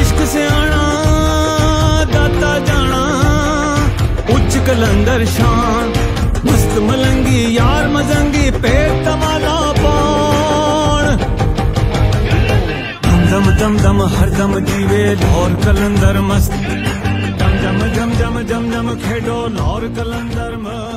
इश्क से आना दाता जाना उच्च कलंदर शान, मस्त मलंगी, यार मजंगी, पेट तमाला पान। दम दम दम हर दम जीवे लाहौर कलंदर मस्त। दम दम दम दम दम दम खेडो, लौर कलंदर मस्त।